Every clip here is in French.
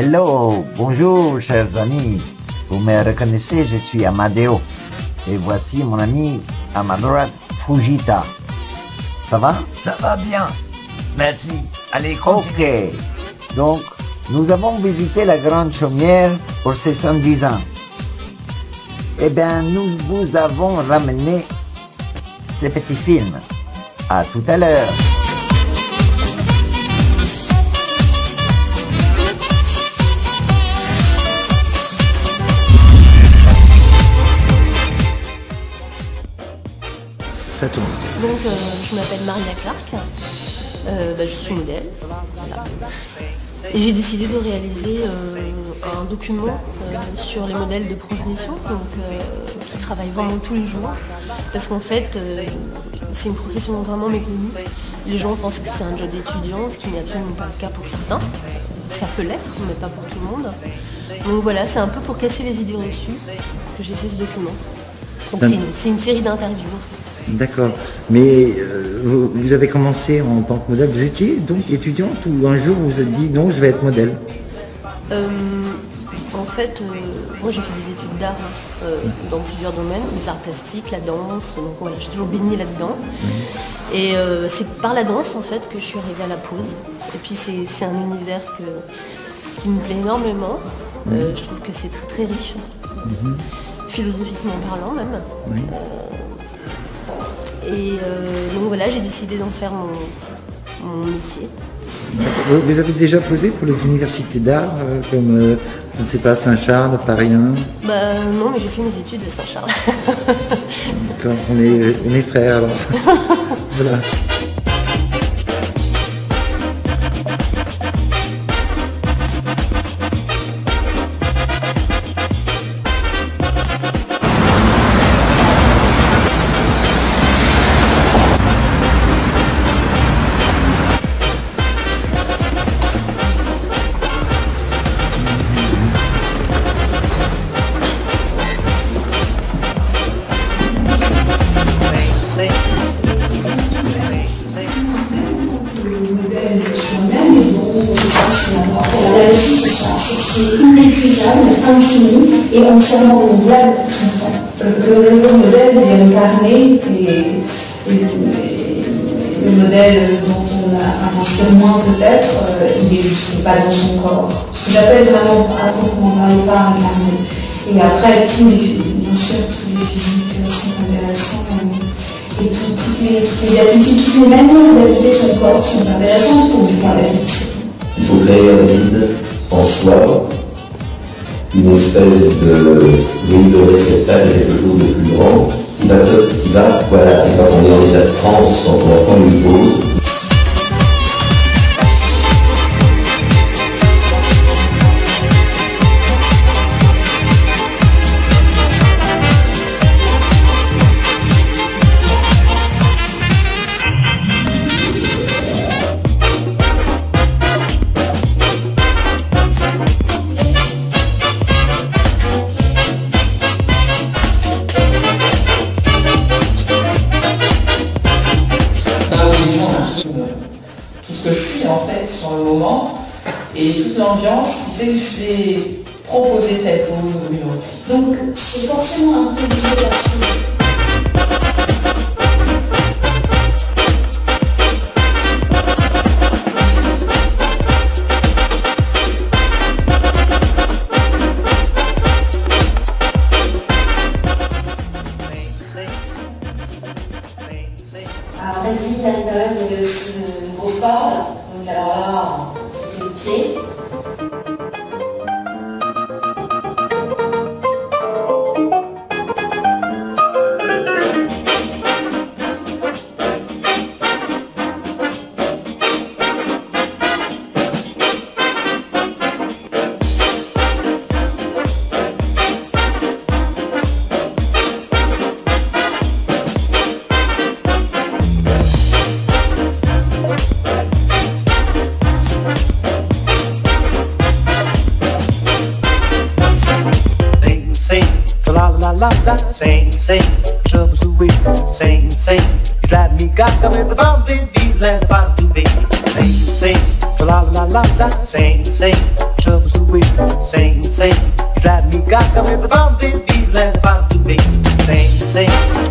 Hello, bonjour chers amis. Vous me reconnaissez, je suis Amadeo. Et voici mon ami à ma droite, Fujita. Ça va? Ça va bien. Merci. Allez, Ok. continue. Donc, nous avons visité la Grande Chaumière pour ses 110 ans. Eh bien, nous vous avons ramené ces petits films. À tout à l'heure. Donc, euh, je m'appelle Maria Clark. Euh, bah, je suis modèle. Voilà. Et j'ai décidé de réaliser euh, un document sur les modèles de progression, donc, qui travaillent vraiment tous les jours. Parce qu'en fait, c'est une profession vraiment méconnue. Les gens pensent que c'est un job d'étudiant, ce qui n'est absolument pas le cas pour certains. Ça peut l'être, mais pas pour tout le monde. Donc voilà, c'est un peu pour casser les idées reçues que j'ai fait ce document. Donc c'est une, c'est une série d'interviews en fait. D'accord. Mais euh, vous, vous avez commencé en tant que modèle. Vous étiez donc étudiante ou un jour vous vous êtes dit non, je vais être modèle Euh, en fait, euh, moi j'ai fait des études d'art hein, dans plusieurs domaines, les arts plastiques, la danse, donc voilà, j'ai toujours baigné là-dedans. Et euh, c'est par la danse en fait que je suis arrivée à la pose. Et puis c'est un univers que, qui me plaît énormément. Euh, je trouve que c'est très très riche, philosophiquement parlant même. Et euh, donc voilà, j'ai décidé d'en faire mon, mon métier. Vous- avez déjà posé pour les universités d'art, euh, comme, euh, je ne sais pas, Saint-Charles, Paris 1 Bah non, mais j'ai fait mes études à Saint-Charles. D'accord. On est, on est frères alors. voilà. Soi-même et dont je pense après la réussite, c'est ça, c'est inépuisable, infini et entièrement renouvelable tout le temps. Le, le, le modèle est incarné et, et- et le modèle dont on a peu moins peut-être, euh, il est juste pas dans son corps. Ce que j'appelle vraiment à proprement parler pas incarné. Et après, tous les, bien sûr, tous les physiques sont intéressants. et tout- toutes, les, toutes les attitudes, toutes les manières d'habiter son corps sont intéressantes Il faut créer un vide en soi, une espèce de ligne de réceptacle, quelque chose de plus grand, qui va, qui va voilà, c'est quand on est en état de transe, quand on va prendre une pause, ce que je suis en fait sur le moment. Et toute l'ambiance qui fait que je vais proposer telle pose ou une autre. Donc c'est forcément improvisé là-dessus. Période, il y avait aussi une corde. Donc, alors là, c'était le pied. La la sing, sing, troubles away. Sing, sing, drive me gaga with the bumping beat and the bumping beat. Sing, sing, la la la la, sing, sing, troubles away. Sing, sing, you drive me gaga with the bumping beat and the beat. Sing, sing, sing,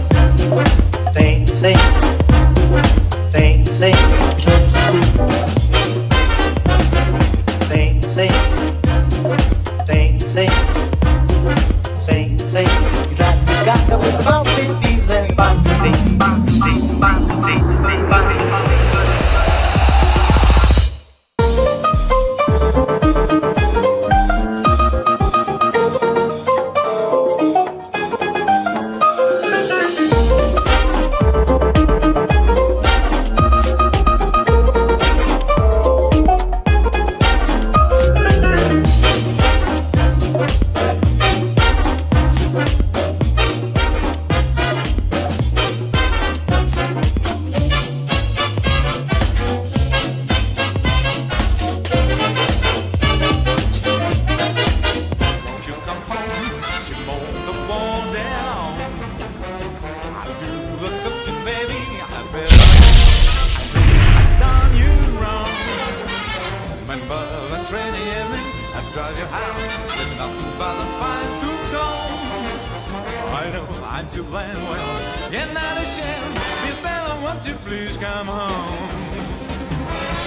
know I'm to blame. Well, you're not a shame. Miss Bella, won't you please come home?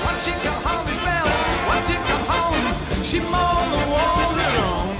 Won't you come home, Miss Bella? Won't you come home? She mowed the wall down.